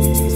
you.